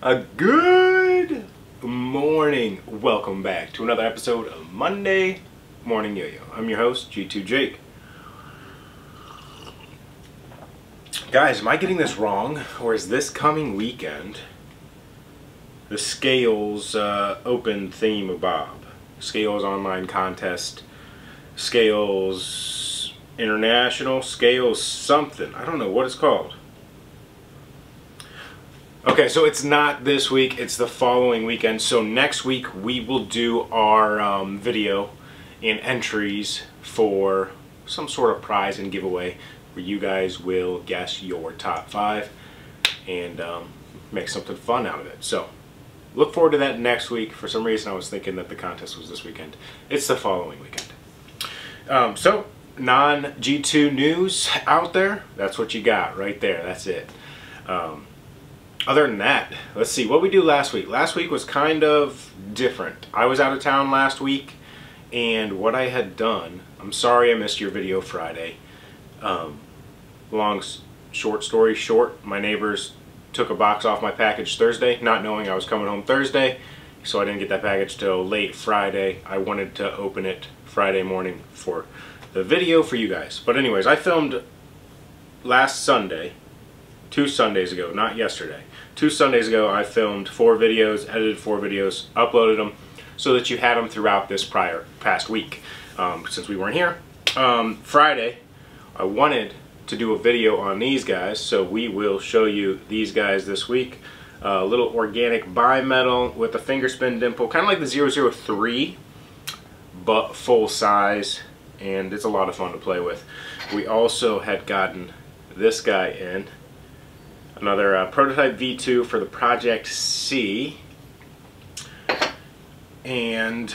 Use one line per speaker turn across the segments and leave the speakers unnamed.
A good morning. Welcome back to another episode of Monday Morning Yo-Yo. I'm your host, G2 Jake. Guys, am I getting this wrong? Or is this coming weekend the Scales uh, Open Theme of Bob? Scales Online Contest, Scales International, Scales something. I don't know what it's called. Okay, so it's not this week, it's the following weekend. So next week we will do our um, video and entries for some sort of prize and giveaway where you guys will guess your top five and um, make something fun out of it. So look forward to that next week. For some reason I was thinking that the contest was this weekend. It's the following weekend. Um, so non-G2 news out there, that's what you got right there. That's it. Um, other than that, let's see what we do last week. Last week was kind of different. I was out of town last week, and what I had done, I'm sorry I missed your video Friday. Um, long, short story short, my neighbors took a box off my package Thursday, not knowing I was coming home Thursday, so I didn't get that package till late Friday. I wanted to open it Friday morning for the video for you guys. But anyways, I filmed last Sunday, two Sundays ago, not yesterday. Two Sundays ago, I filmed four videos, edited four videos, uploaded them, so that you had them throughout this prior past week, um, since we weren't here. Um, Friday, I wanted to do a video on these guys, so we will show you these guys this week. A uh, little organic bimetal with a finger spin dimple, kind of like the 003, but full size, and it's a lot of fun to play with. We also had gotten this guy in, another uh, prototype V2 for the Project C. And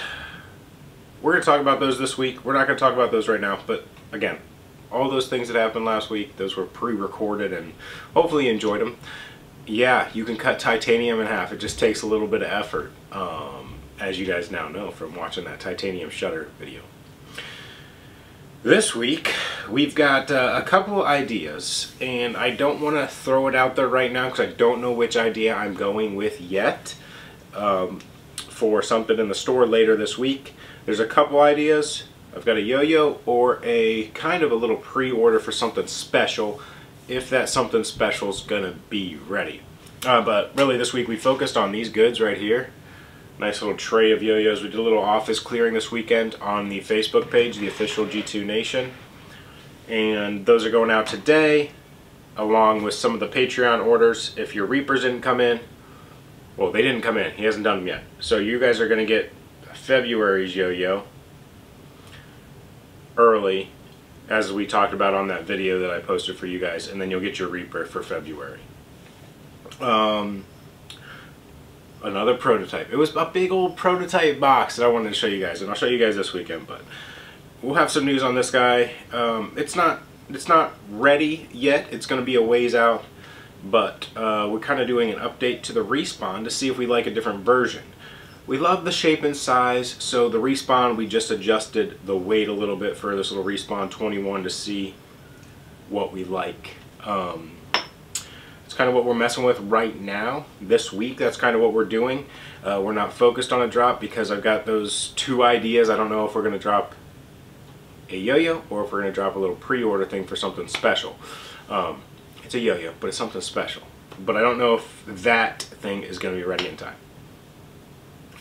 we're going to talk about those this week. We're not going to talk about those right now, but again, all those things that happened last week, those were pre-recorded and hopefully you enjoyed them. Yeah, you can cut titanium in half. It just takes a little bit of effort, um, as you guys now know from watching that titanium shutter video. This week, we've got uh, a couple ideas, and I don't want to throw it out there right now because I don't know which idea I'm going with yet um, for something in the store later this week. There's a couple ideas. I've got a yo-yo or a kind of a little pre-order for something special if that something special is going to be ready. Uh, but really this week we focused on these goods right here. Nice little tray of yo-yos. We did a little office clearing this weekend on the Facebook page, the official G2 Nation. And those are going out today, along with some of the Patreon orders. If your Reapers didn't come in, well, they didn't come in. He hasn't done them yet. So you guys are going to get February's yo-yo early, as we talked about on that video that I posted for you guys, and then you'll get your Reaper for February. Um, another prototype. It was a big old prototype box that I wanted to show you guys, and I'll show you guys this weekend. But we'll have some news on this guy. Um, it's not it's not ready yet. It's going to be a ways out, but uh, we're kind of doing an update to the respawn to see if we like a different version. We love the shape and size, so the respawn we just adjusted the weight a little bit for this little respawn 21 to see what we like. Um, it's kind of what we're messing with right now. This week, that's kind of what we're doing. Uh, we're not focused on a drop because I've got those two ideas. I don't know if we're going to drop a yo-yo or if we're going to drop a little pre-order thing for something special. Um, it's a yo-yo, but it's something special. But I don't know if that thing is going to be ready in time.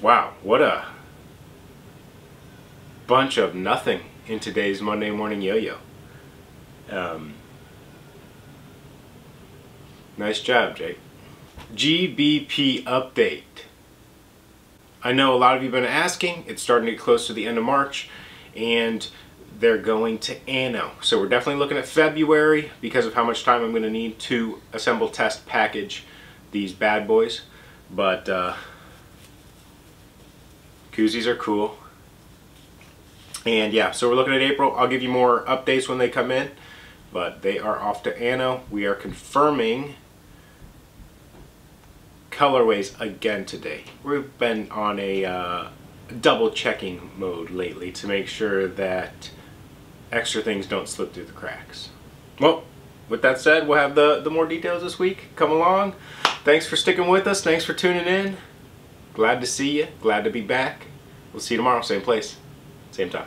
Wow, what a bunch of nothing in today's Monday morning yo-yo. Um, Nice job, Jake. GBP update. I know a lot of you have been asking. It's starting to get close to the end of March, and they're going to ANO. So we're definitely looking at February because of how much time I'm going to need to assemble, test, package these bad boys. But uh, koozies are cool. And yeah, so we're looking at April. I'll give you more updates when they come in. But they are off to ANO. We are confirming colorways again today. We've been on a uh, double checking mode lately to make sure that extra things don't slip through the cracks. Well, with that said, we'll have the, the more details this week. Come along. thanks for sticking with us. Thanks for tuning in. Glad to see you. Glad to be back. We'll see you tomorrow, same place, same time.